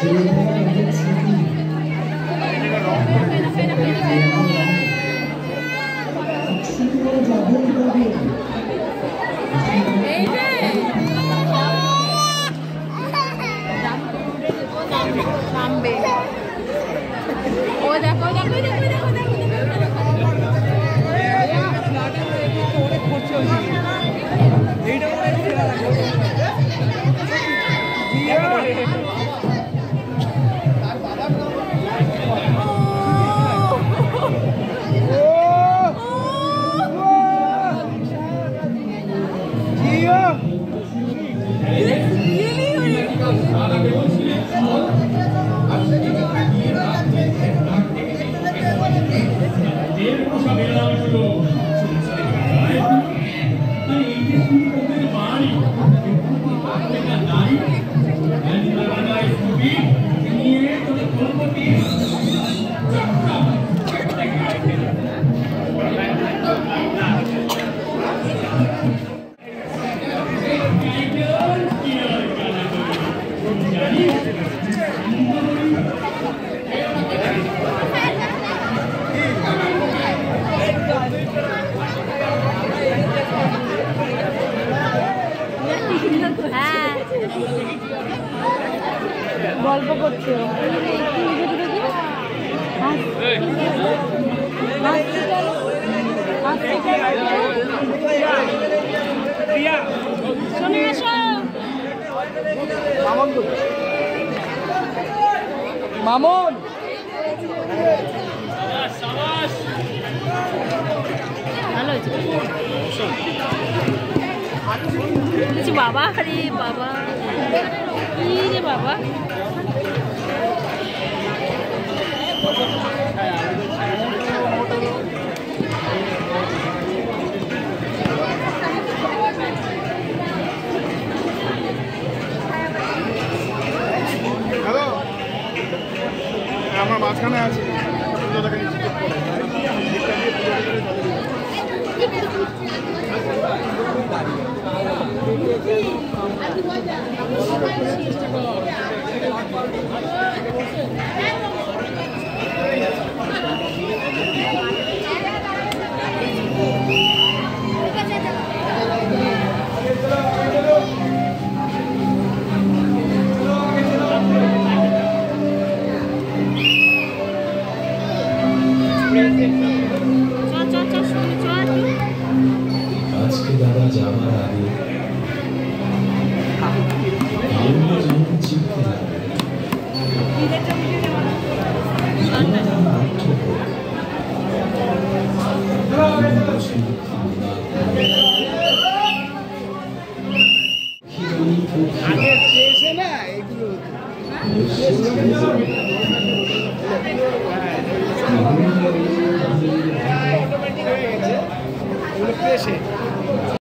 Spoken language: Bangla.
Ôi đẹp, ôi đẹp, ôi đẹp, ôi đẹp, ôi đẹp. গল্প করছ Mamun. Halo. Ini baba, ini baba. Ini baba. আমার মাঝখানে আছে পুজো নিচ্ছি চুপ করে। আজকে দাদা যাবার আগে